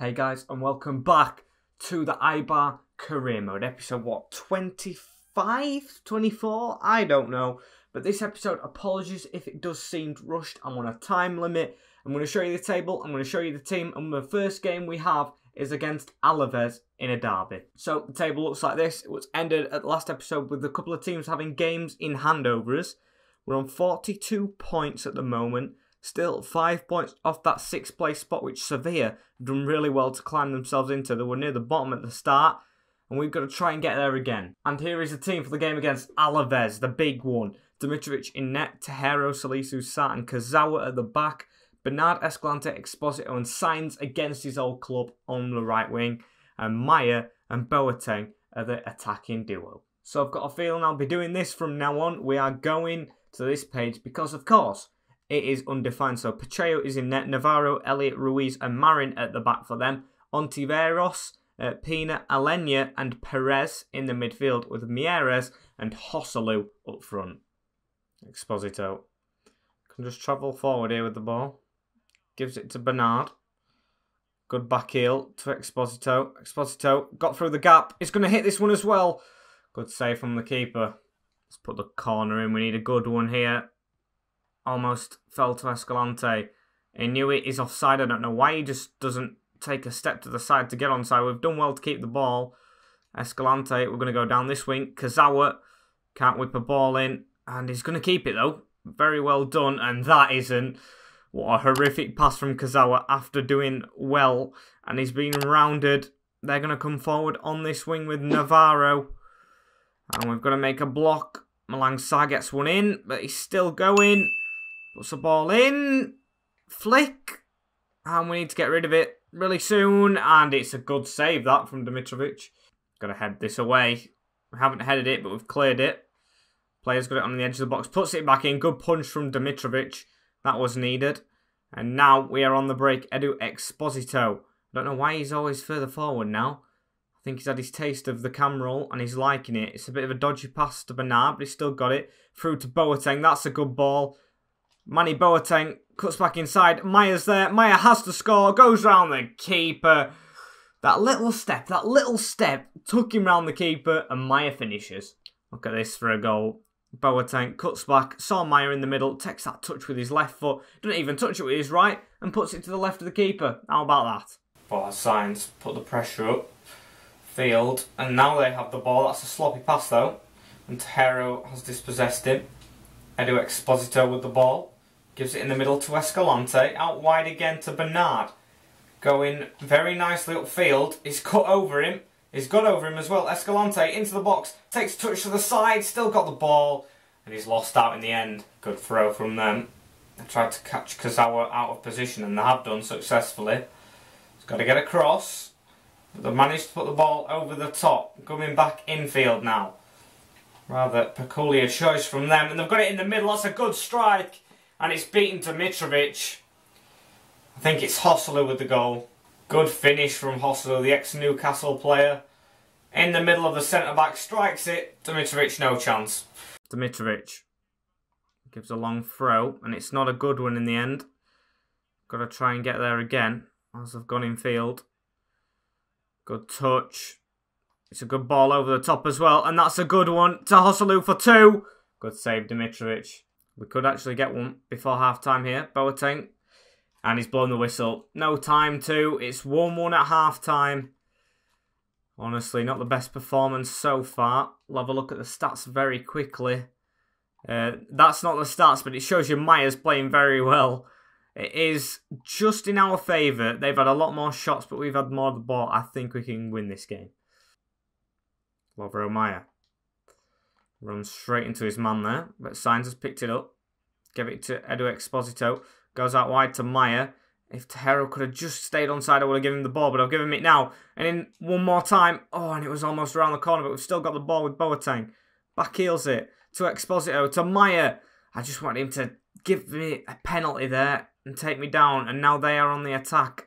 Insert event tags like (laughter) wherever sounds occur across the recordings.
Hey guys, and welcome back to the Eibar Career Mode episode. What 25, 24? I don't know. But this episode, apologies if it does seem rushed. I'm on a time limit. I'm going to show you the table. I'm going to show you the team, and the first game we have is against Alaves in a derby. So the table looks like this. It was ended at the last episode with a couple of teams having games in handovers. We're on 42 points at the moment. Still, five points off that sixth place spot, which Sevilla have done really well to climb themselves into. They were near the bottom at the start, and we've got to try and get there again. And here is the team for the game against Alaves, the big one. Dimitrovic in net, Tejero, Salisu, Sarr, and Kazawa at the back. Bernard Escalante, Exposito, and Sainz against his old club on the right wing. And Majer and Boateng are the attacking duo. So I've got a feeling I'll be doing this from now on. We are going to this page because, of course, it is undefined. So Pacheco is in net, Navarro, Elliot, Ruiz, and Marin at the back for them. Ontiveros, uh, Pina, Alenia, and Perez in the midfield with Mieres and Joselu up front. Exposito can just travel forward here with the ball. Gives it to Bernard. Good back heel to Exposito. Exposito got through the gap. It's going to hit this one as well. Good save from the keeper. Let's put the corner in. We need a good one here almost fell to Escalante. He knew it. He's offside. I don't know why he just doesn't take a step to the side to get onside. We've done well to keep the ball. Escalante, we're going to go down this wing. Kazawa can't whip a ball in. And he's going to keep it, though. Very well done. And that isn't. What a horrific pass from Kazawa after doing well. And he's been rounded. They're going to come forward on this wing with Navarro. And we've got to make a block. Malang Sarr gets one in, but he's still going. Puts the ball in. Flick. And we need to get rid of it really soon. And it's a good save, that, from Dimitrovic. Got to head this away. We haven't headed it, but we've cleared it. Player's got it on the edge of the box. Puts it back in. Good punch from Dimitrovic. That was needed. And now we are on the break. Edu Exposito. I don't know why he's always further forward now. I think he's had his taste of the cam roll and he's liking it. It's a bit of a dodgy pass to Bernard, but he's still got it. Through to Boateng. That's a good ball. Manny Boateng cuts back inside. Majer's there. Majer has to score. Goes round the keeper. That little step, that little step took him round the keeper and Majer finishes. Look at this for a goal. Boateng cuts back, saw Majer in the middle, takes that touch with his left foot, doesn't even touch it with his right, and puts it to the left of the keeper. How about that? Well, Sainz put the pressure up, field, and now they have the ball. That's a sloppy pass though, and Tejero has dispossessed him. Edu Exposito with the ball. Gives it in the middle to Escalante. Out wide again to Bernard. Going very nicely upfield. He's cut over him. He's got over him as well. Escalante into the box. Takes touch to the side. Still got the ball. And he's lost out in the end. Good throw from them. They tried to catch Kazawa out of position and they have done successfully. He's got to get across. But they've managed to put the ball over the top. Coming back infield now. Rather peculiar choice from them. And they've got it in the middle. That's a good strike and it's beaten Dimitrovic. I think it's Joselu with the goal. Good finish from Joselu, the ex-Newcastle player. In the middle of the centre-back, strikes it. Dimitrovic, no chance. Dimitrovic gives a long throw, and it's not a good one in the end. Got to try and get there again, as I've gone in field. Good touch. It's a good ball over the top as well, and that's a good one to Joselu for two. Good save, Dimitrovic. We could actually get one before half time here. Boateng. And he's blown the whistle. No time to. It's 1-1 at half time. Honestly, not the best performance so far. We'll have a look at the stats very quickly. Uh, that's not the stats, but it shows you Majer's playing very well. It is just in our favour. They've had a lot more shots, but we've had more of the ball. I think we can win this game. Lovro Majer. Runs straight into his man there, but Sainz has picked it up. Give it to Edu Exposito. Goes out wide to Majer. If Tejero could have just stayed on side, I would have given him the ball, but I've given him it now. And in one more time. Oh, and it was almost around the corner, but we've still got the ball with Boateng. Back heels it to Exposito, to Majer. I just wanted him to give me a penalty there and take me down. And now they are on the attack.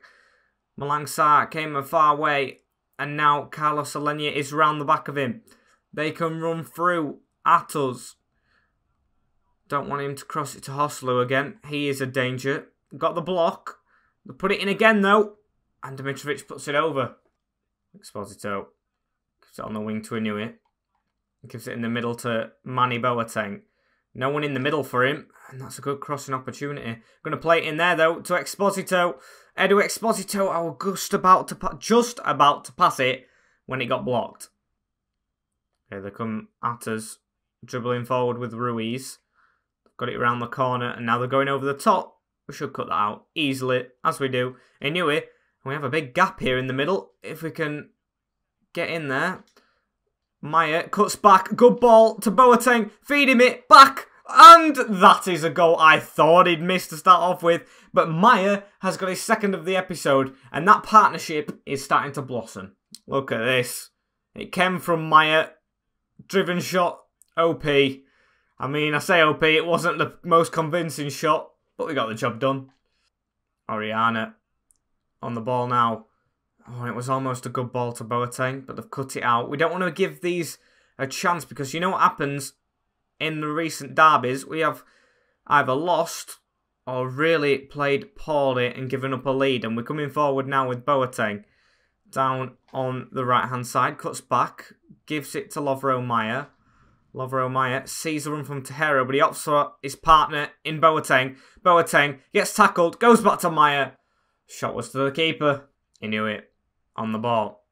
Malang Sarr came a far way. And now Carlos Alenia is round the back of him. They can run through at us. Don't want him to cross it to Joselu again. He is a danger. Got the block. They put it in again, though. And Dimitrovic puts it over. Exposito gives it on the wing to Inui. Gives it in the middle to Manny Boateng. No one in the middle for him. And that's a good crossing opportunity. Going to play it in there, though, to Exposito. Edu Exposito, was just about to, just about to pass it when it got blocked. Okay, they come at us. Dribbling forward with Ruiz. Got it around the corner, and now they're going over the top. We should cut that out easily, as we do. Inui, we have a big gap here in the middle. If we can get in there. Majer cuts back. Good ball to Boateng. Feed him it. Back. And that is a goal I thought he'd missed to start off with. But Majer has got his second of the episode. And that partnership is starting to blossom. Look at this. It came from Majer. Driven shot. OP. I mean, I say OP. It wasn't the most convincing shot. But we got the job done. Orellana on the ball now. Oh, it was almost a good ball to Boateng, but they've cut it out. We don't want to give these a chance because you know what happens in the recent derbies? We have either lost or really played poorly and given up a lead. And we're coming forward now with Boateng down on the right-hand side. Cuts back, gives it to Lovro Majer. Lovro Majer sees the run from Tejero, but he opts for his partner in Boateng. Boateng gets tackled, goes back to Majer. Shot was to the keeper. He knew it on the ball.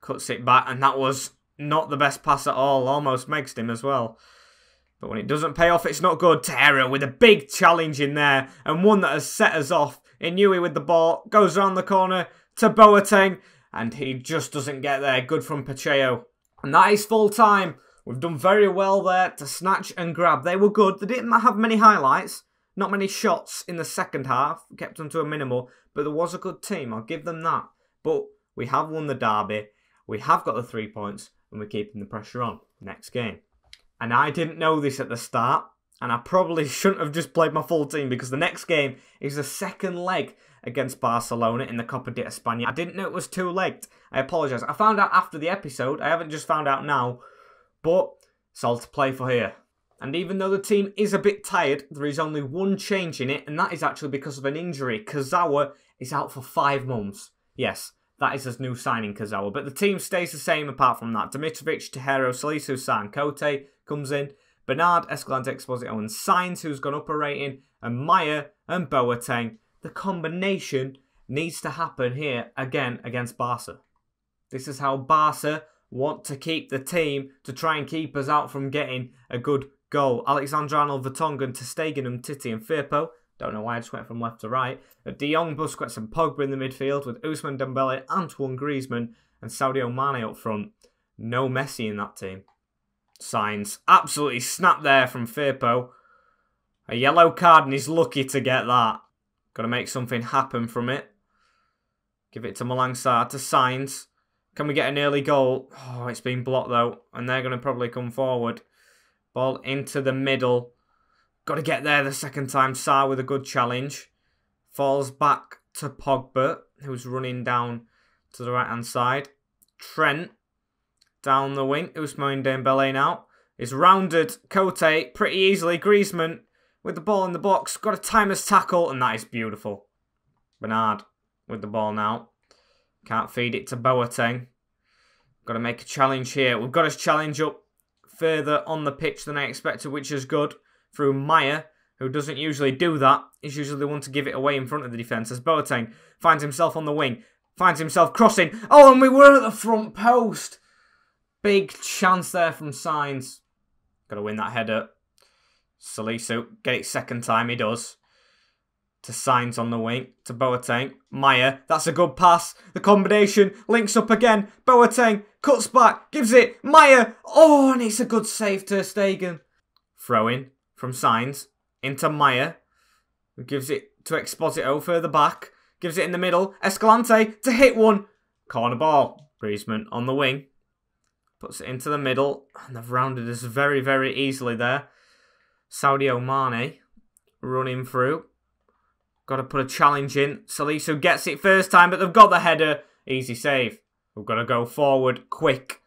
Cuts it back, and that was not the best pass at all. Almost makes him as well. But when it doesn't pay off, it's not good. Terra with a big challenge in there, and one that has set us off. Inui with the ball, goes around the corner to Boateng, and he just doesn't get there. Good from Pacheco. And that is full time. We've done very well there to snatch and grab. They were good. They didn't have many highlights. Not many shots in the second half. Kept them to a minimal. But there was a good team. I'll give them that. But we have won the derby. We have got the three points, and we're keeping the pressure on. Next game. And I didn't know this at the start, and I probably (laughs) shouldn't have just played my full team because the next game is the second leg against Barcelona in the Copa de España. I didn't know it was too late. I apologise. I found out after the episode. I haven't just found out now. But it's all to play for here. And even though the team is a bit tired, there is only one change in it, and that is actually because of an injury. Kazawa is out for five months. Yes, that is his new signing, Kazawa. But the team stays the same apart from that. Dimitrovic, Tejero, Salisu, Sarr, Kote comes in. Bernard, Escalante, Exposito, and Sainz, who's gone up a rating. And Majer and Boateng. The combination needs to happen here again against Barca. This is how Barca want to keep the team to try and keep us out from getting a good goal. Alexander Arnold, Vertonghen, Umtiti and Firpo don't know why I just went from left to right. Uh, De Jong, Busquets and Pogba in the midfield with Ousmane Dembele, Antoine Griezmann and Sadio Mane up front. No Messi in that team. Sainz. Absolutely snapped there from Firpo. A yellow card and he's lucky to get that. Got to make something happen from it. Give it to Malang Sarr to Sainz. Can we get an early goal? Oh, it's been blocked though. And they're going to probably come forward. Ball into the middle. Got to get there the second time. Sarr with a good challenge. Falls back to Pogba, who's running down to the right-hand side. Trent down the wing. Ousmane Dembele now. Is rounded Kote pretty easily. Griezmann with the ball in the box. Got a timer's tackle, and that is beautiful. Bernard with the ball now. Can't feed it to Boateng. Got to make a challenge here. We've got his challenge up further on the pitch than I expected, which is good through Majer, who doesn't usually do that. He's usually the one to give it away in front of the defence. As Boateng finds himself on the wing, finds himself crossing. Oh, and we were at the front post. Big chance there from Sainz. Got to win that header. Salisu, get it second time, he does. To Sainz on the wing, to Boateng. Majer, that's a good pass. The combination links up again. Boateng cuts back, gives it. Majer, oh, and it's a good save ter Stegen. Throw in from Sainz into Majer. Gives it to Exposito further back. Gives it in the middle. Escalante to hit one. Corner ball. Griezmann on the wing. Puts it into the middle. And they've rounded us very, very easily there. Sadio Mane running through. Got to put a challenge in. Salisu gets it first time, but they've got the header. Easy save. We've got to go forward quick.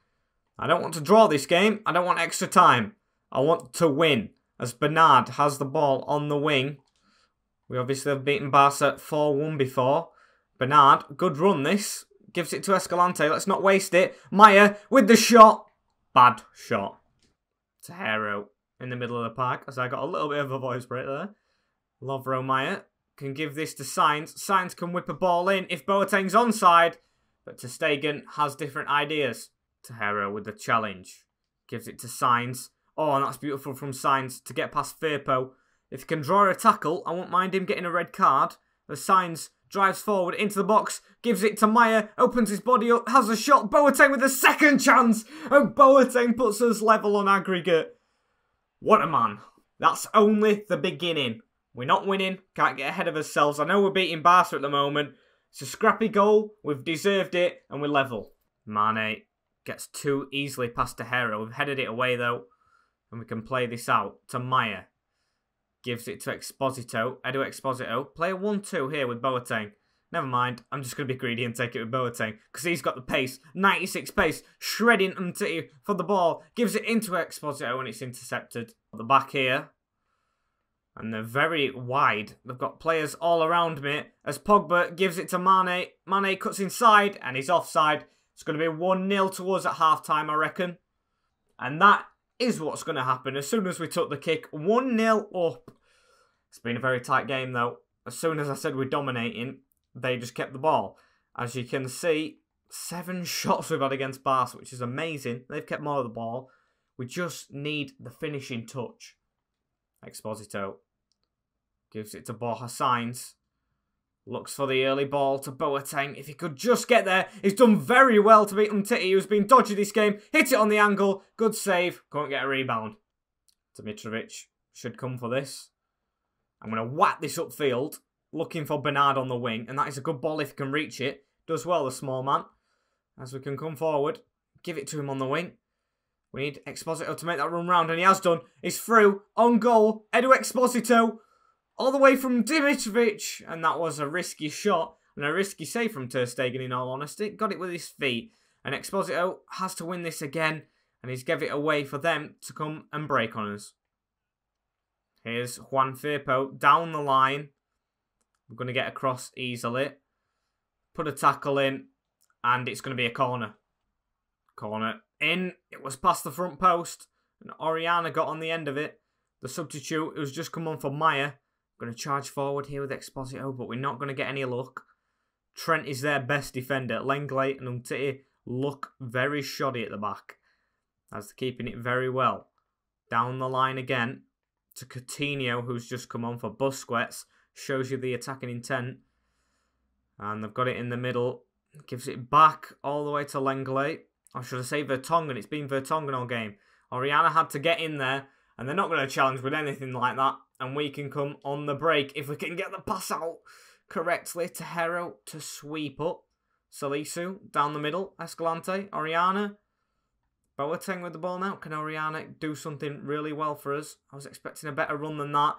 I don't want to draw this game. I don't want extra time. I want to win as Bernard has the ball on the wing. We obviously have beaten Barca 4-1 before. Bernard, good run this. Gives it to Escalante. Let's not waste it. Majer with the shot. Bad shot. To in the middle of the park, as I got a little bit of a voice break there. Lovro Majer can give this to Sainz. Sainz can whip a ball in if Boateng's onside. But ter Stegen has different ideas. Hero with the challenge. Gives it to Sainz. Oh, and that's beautiful from Sainz to get past Firpo. If he can draw a tackle, I won't mind him getting a red card. The Sainz drives forward into the box, gives it to Majer, opens his body up, has a shot. Boateng with a second chance, and Boateng puts us level on aggregate. What a man. That's only the beginning. We're not winning, can't get ahead of ourselves. I know we're beating Barca at the moment. It's a scrappy goal, we've deserved it, and we're level. Mane gets too easily past Tejero. We've headed it away though, and we can play this out to Majer gives it to Exposito. Edu Exposito. Play a 1-2 here with Boateng. Never mind, I'm just going to be greedy and take it with Boateng because he's got the pace. 96 pace, shredding Umtiti for the ball. Gives it into Exposito and it's intercepted. At The back here. And they're very wide. They've got players all around me. As Pogba gives it to Mane. Mane cuts inside and he's offside. It's going to be 1-0 towards at half-time, I reckon. And that is what's going to happen as soon as we took the kick. 1-0 up. It's been a very tight game though. As soon as I said we're dominating, they just kept the ball. As you can see, seven (laughs) shots we've had against Barca, which is amazing. They've kept more of the ball. We just need the finishing touch. Exposito gives it to Borja Sainz. Looks for the early ball to Boateng. If he could just get there, he's done very well to beat Umtiti, who's been dodgy this game. Hit it on the angle. Good save. Can't get a rebound. Dimitrovic should come for this. I'm going to whack this upfield, looking for Bernard on the wing. And that is a good ball if he can reach it. Does well, the small man. As we can come forward, give it to him on the wing. We need Exposito to make that run round, and he has done. He's through, on goal. Edu Exposito all the way from Dimitrovic. And that was a risky shot and a risky save from Ter Stegen, in all honesty. Got it with his feet. And Exposito has to win this again. And he's gave it away for them to come and break on us. Here's Juan Firpo down the line. We're going to get across easily. Put a tackle in. And it's going to be a corner. Corner in. It was past the front post. And Orellana got on the end of it. The substitute who's just come on for Majer Going to charge forward here with Exposito, but we're not going to get any luck. Trent is their best defender. Lenglet and Umtiti look very shoddy at the back. As keeping it very well. Down the line again to Coutinho, who's just come on for Busquets. Shows you the attacking intent. And they've got it in the middle. Gives it back all the way to Lenglet. Or should I say Vertonghen? It's been Vertonghen all game. Orellana had to get in there. And they're not going to challenge with anything like that and we can come on the break if we can get the pass out correctly to Hero to sweep up. Salisu down the middle. Escalante, Orellana. Boateng with the ball now. Can Orellana do something really well for us? I was expecting a better run than that.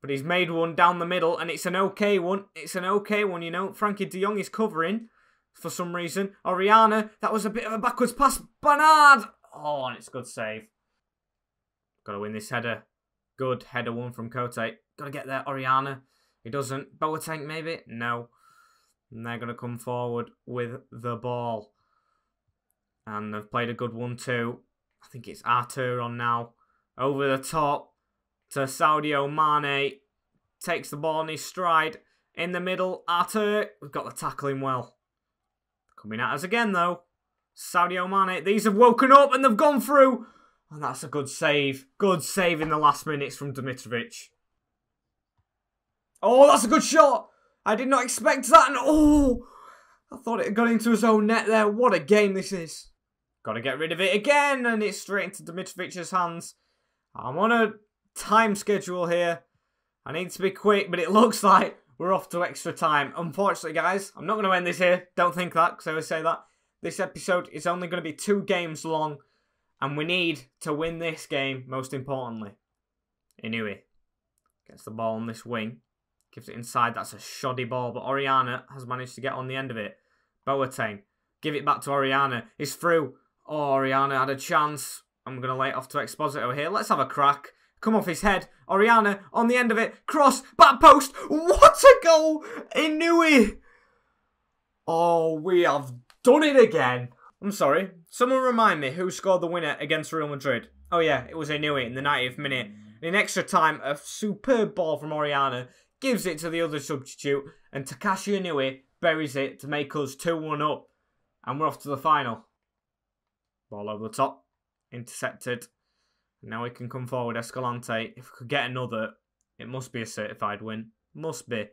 But he's made one down the middle, and it's an okay one. It's an okay one, you know. Frenkie de Jong is covering for some reason. Orellana, that was a bit of a backwards pass. Bernard! Oh, and it's a good save. Got to win this header. Good header one from Kote. Got to get there, Orellana. He doesn't. Boateng, maybe? No. And they're going to come forward with the ball. And they've played a good one too. I think it's Arthur on now. Over the top to Sadio Mane. Takes the ball in his stride. In the middle, Arthur. We've got the tackling well. Coming at us again though. Sadio Mane. These have woken up and they've gone through. And that's a good save. Good save in the last minutes from Dimitrovic. Oh, that's a good shot. I did not expect that. And oh, I thought it had gone into his own net there. What a game this is. Got to get rid of it again. And it's straight into Dimitrovic's hands. I'm on a time schedule here. I need to be quick, but it looks like we're off to extra time. Unfortunately, guys, I'm not going to end this here. Don't think that, because I always say that. This episode is only going to be two games long. And we need to win this game, most importantly. Anyway, gets the ball on this wing. Gives it inside. That's a shoddy ball. But Orellana has managed to get on the end of it. Boateng. Give it back to Orellana. It's through. Oh, Orellana had a chance. I'm going to lay it off to Exposito here. Let's have a crack. Come off his head. Orellana on the end of it. Cross. Back post. What a goal. Inui. Oh, we have done it again. I'm sorry. Someone remind me who scored the winner against Real Madrid. Oh yeah, it was Inui in the 90th minute. In extra time, a superb ball from Orellana gives it to the other substitute, and Takashi Inui buries it to make us 2-1 up. And we're off to the final. Ball over the top. Intercepted. Now we can come forward, Escalante. If we could get another, it must be a certified win. Must be.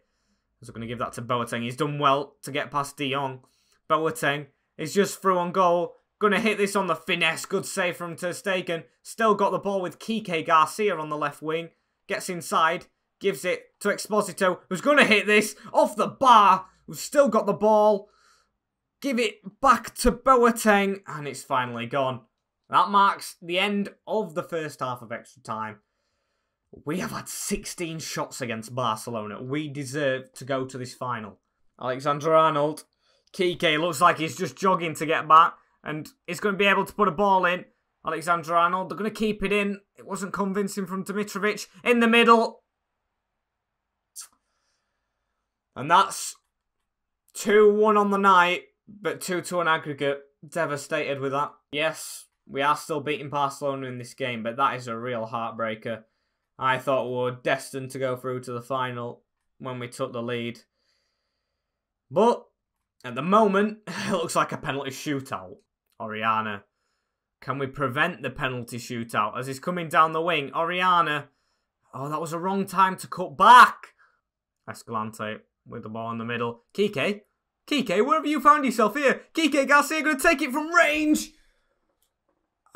So we're going to give that to Boateng. He's done well to get past De Jong. Boateng is just through on goal. Going to hit this on the finesse. Good save from Ter Stegen. Still got the ball with Kike Garcia on the left wing. Gets inside. Gives it to Exposito, who's going to hit this off the bar. We've still got the ball. Give it back to Boateng. And it's finally gone. That marks the end of the first half of extra time. We have had 16 shots against Barcelona. We deserve to go to this final. Alexander Arnold. Kike looks like he's just jogging to get back. And he's going to be able to put a ball in. Alexander Arnold, they're going to keep it in. It wasn't convincing from Dimitrovic. In the middle. And that's 2-1 on the night, but 2 to an aggregate. Devastated with that. Yes, we are still beating Barcelona in this game, but that is a real heartbreaker. I thought we were destined to go through to the final when we took the lead. But at the moment, (laughs) it looks like a penalty shootout. Orellana. Can we prevent the penalty shootout as he's coming down the wing? Orellana. Oh, that was a wrong time to cut back. Escalante with the ball in the middle. Kike. Kike, where have you found yourself here? Kike Garcia going to take it from range.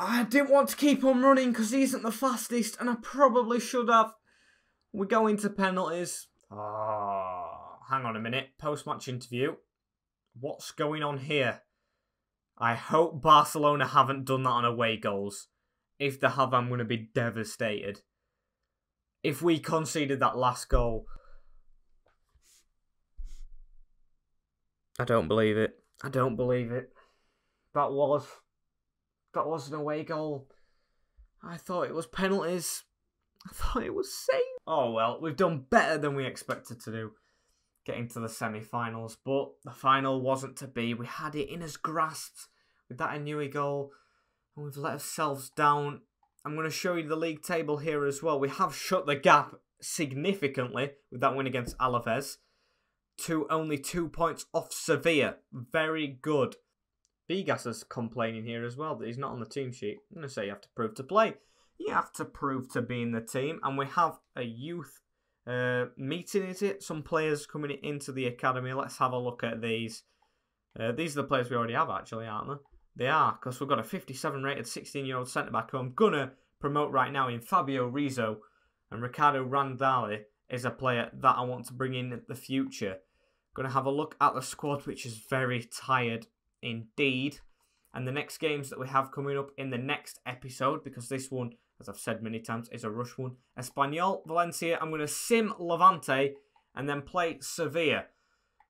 I didn't want to keep on running because he isn't the fastest, and I probably should have. We go into penalties. Oh, hang on a minute. Post match interview. What's going on here? I hope Barcelona haven't done that on away goals. If they have, I'm going to be devastated. If we conceded that last goal. I don't believe it. I don't believe it. That was that was an away goal. I thought it was penalties. I thought it was safe. Oh well, we've done better than we expected to do getting to the semi finals, but the final wasn't to be. We had it in his grasp with that Inui goal, and we've let ourselves down. I'm going to show you the league table here as well. We have shut the gap significantly with that win against Alaves to only two points off Sevilla. Very good. Bigas is complaining here as well that he's not on the team sheet. I'm going to say you have to prove to play. You have to prove to be in the team. And we have a youth uh, meeting, is it? Some players coming into the academy. Let's have a look at these. Uh, these are the players we already have, actually, aren't they? They are, because we've got a 57 rated 16 year old centre back who I'm going to promote right now in Fabio Rizzo. And Ricardo Randali is a player that I want to bring in the future. Going to have a look at the squad, which is very tired indeed. And the next games that we have coming up in the next episode, because this one, as I've said many times, is a rush one. Espanyol, Valencia, I'm going to sim Levante and then play Sevilla.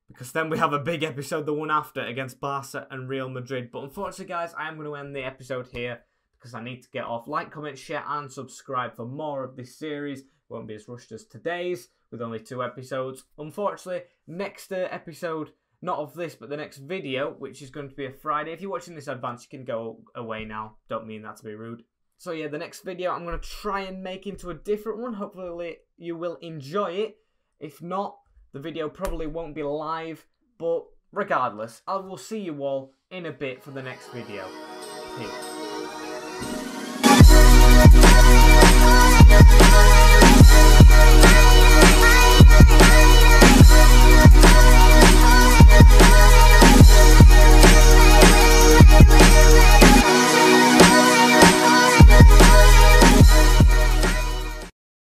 Because then we have a big episode, the one after, against Barca and Real Madrid. But unfortunately, guys, I am going to end the episode here because I need to get off. Like, comment, share, and subscribe for more of this series. Won't be as rushed as today's, with only two episodes. Unfortunately, next uh, episode not of this, but the next video, which is going to be a Friday. If you're watching this advance, you can go away now. Don't mean that to be rude. So yeah, the next video I'm going to try and make into a different one. Hopefully you will enjoy it. If not, the video probably won't be live. But regardless, I will see you all in a bit for the next video. Peace.